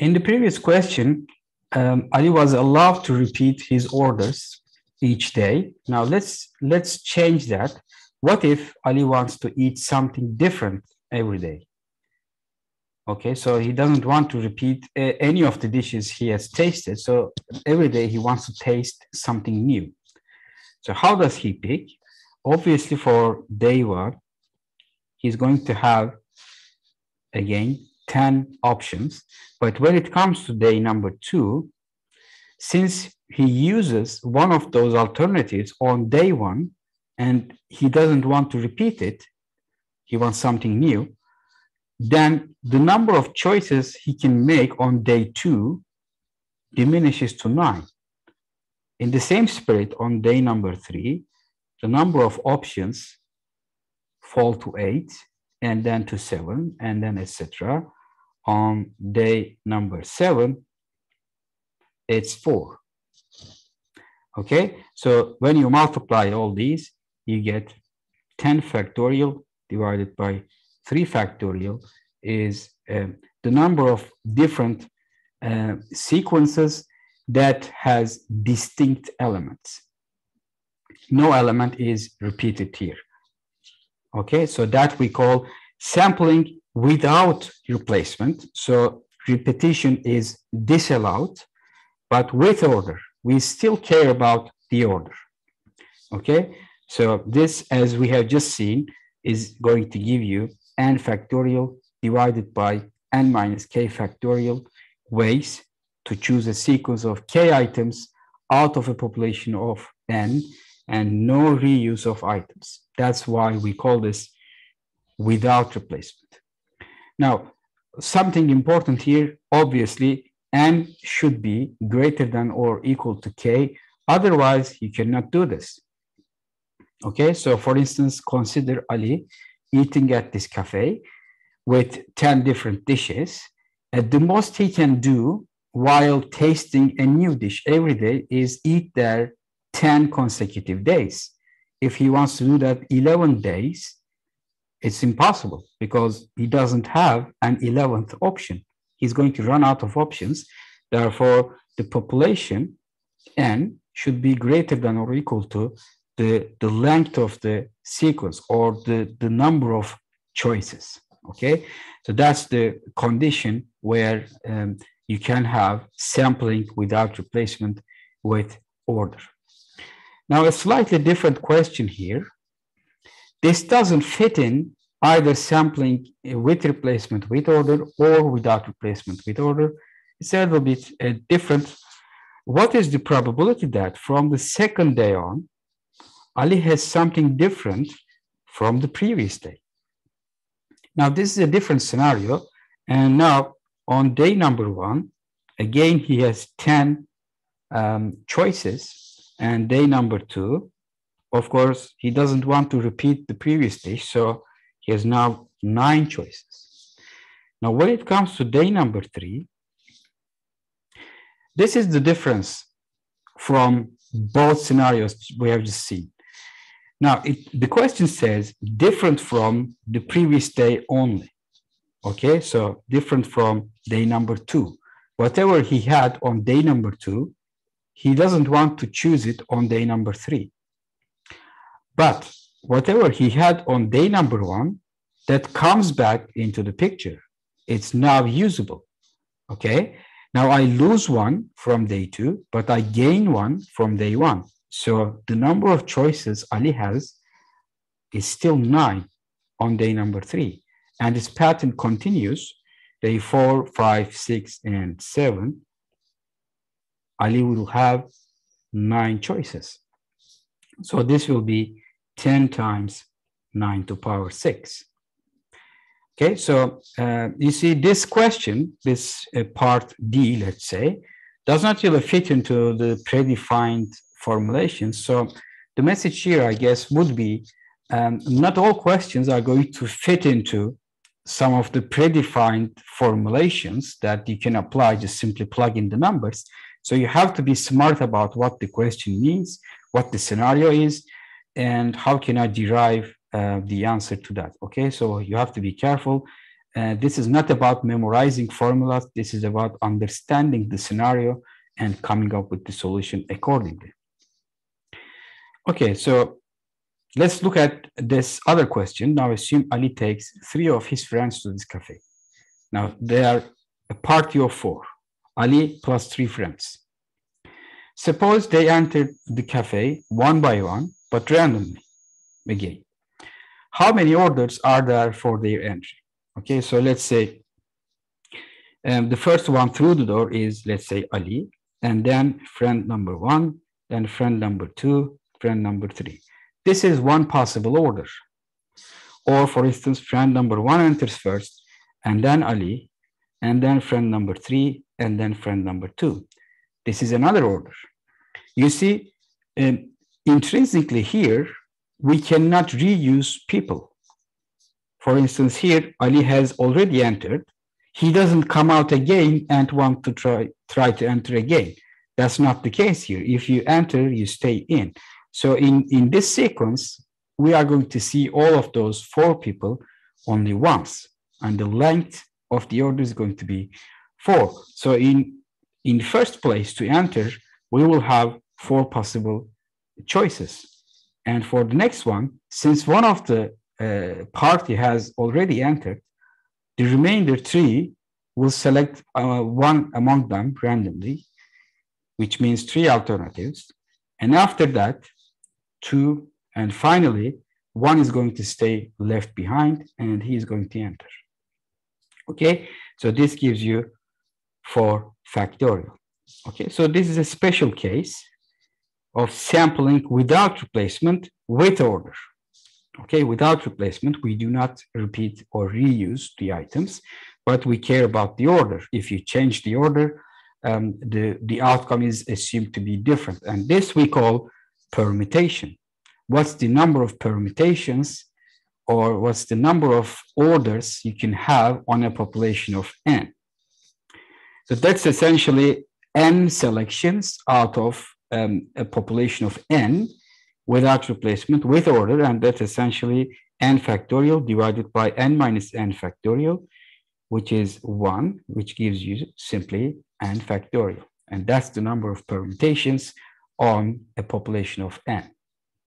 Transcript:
in the previous question, um, Ali was allowed to repeat his orders each day. Now let's let's change that. What if Ali wants to eat something different every day? Okay, so he doesn't want to repeat uh, any of the dishes he has tasted. So every day he wants to taste something new. So how does he pick? Obviously, for day one, he's going to have again 10 options. But when it comes to day number two, since he uses one of those alternatives on day one and he doesn't want to repeat it, he wants something new, then the number of choices he can make on day two diminishes to nine. In the same spirit, on day number three, the number of options fall to eight and then to seven and then etc. On day number seven, it's four. Okay, so when you multiply all these, you get 10 factorial divided by 3 factorial is um, the number of different uh, sequences that has distinct elements. No element is repeated here. Okay, so that we call sampling without replacement. So repetition is disallowed, but with order. We still care about the order. Okay, so this, as we have just seen, is going to give you n factorial divided by n minus k factorial ways to choose a sequence of k items out of a population of n and no reuse of items. That's why we call this without replacement. Now, something important here, obviously, n should be greater than or equal to k. Otherwise, you cannot do this. Okay, so for instance, consider Ali eating at this cafe with 10 different dishes. And the most he can do while tasting a new dish every day is eat there 10 consecutive days. If he wants to do that 11 days, it's impossible because he doesn't have an 11th option. He's going to run out of options. Therefore, the population n should be greater than or equal to the, the length of the sequence or the, the number of choices. Okay, so that's the condition where um, you can have sampling without replacement with order. Now, a slightly different question here. This doesn't fit in either sampling with replacement with order or without replacement with order. It's a little bit uh, different. What is the probability that from the second day on, Ali has something different from the previous day? Now, this is a different scenario. And now on day number one, again, he has 10 um, choices and day number two, of course, he doesn't want to repeat the previous dish, so he has now nine choices. Now, when it comes to day number three, this is the difference from both scenarios we have just seen. Now, it, the question says different from the previous day only. Okay, so different from day number two. Whatever he had on day number two, he doesn't want to choose it on day number three. But whatever he had on day number one, that comes back into the picture. It's now usable. Okay. Now I lose one from day two, but I gain one from day one. So the number of choices Ali has is still nine on day number three. And this pattern continues day four, five, six, and seven Ali will have nine choices. So this will be 10 times 9 to power 6. Okay, so uh, you see this question, this uh, part D, let's say, does not really fit into the predefined formulation. So the message here, I guess, would be um, not all questions are going to fit into some of the predefined formulations that you can apply, just simply plug in the numbers. So you have to be smart about what the question means, what the scenario is, and how can I derive uh, the answer to that. Okay, so you have to be careful Uh, this is not about memorizing formulas. This is about understanding the scenario and coming up with the solution accordingly. Okay, so let's look at this other question. Now assume Ali takes three of his friends to this cafe. Now they are a party of four, Ali plus three friends. Suppose they entered the cafe one by one, but randomly again. How many orders are there for their entry? Okay, so let's say um, the first one through the door is, let's say, Ali, and then friend number one, then friend number two, friend number three. This is one possible order. Or for instance, friend number one enters first, and then Ali, and then friend number three, and then friend number two. This is another order. You see, um, intrinsically here, we cannot reuse people. For instance, here, Ali has already entered. He doesn't come out again and want to try, try to enter again. That's not the case here. If you enter, you stay in. So in, in this sequence, we are going to see all of those four people only once. And the length of the order is going to be four. So in, in first place to enter, we will have four possible choices. And for the next one, since one of the uh, party has already entered, the remainder three will select uh, one among them randomly, which means three alternatives. And after that, two, and finally, one is going to stay left behind and he is going to enter. Okay, so this gives you four factorial. Okay, so this is a special case of sampling without replacement with order. Okay, without replacement, we do not repeat or reuse the items, but we care about the order. If you change the order, um, the, the outcome is assumed to be different. And this we call permutation. What's the number of permutations or what's the number of orders you can have on a population of n? So that's essentially n selections out of um, a population of n without replacement with order, and that's essentially n factorial divided by n minus n factorial, which is 1, which gives you simply n factorial. And that's the number of permutations on a population of n.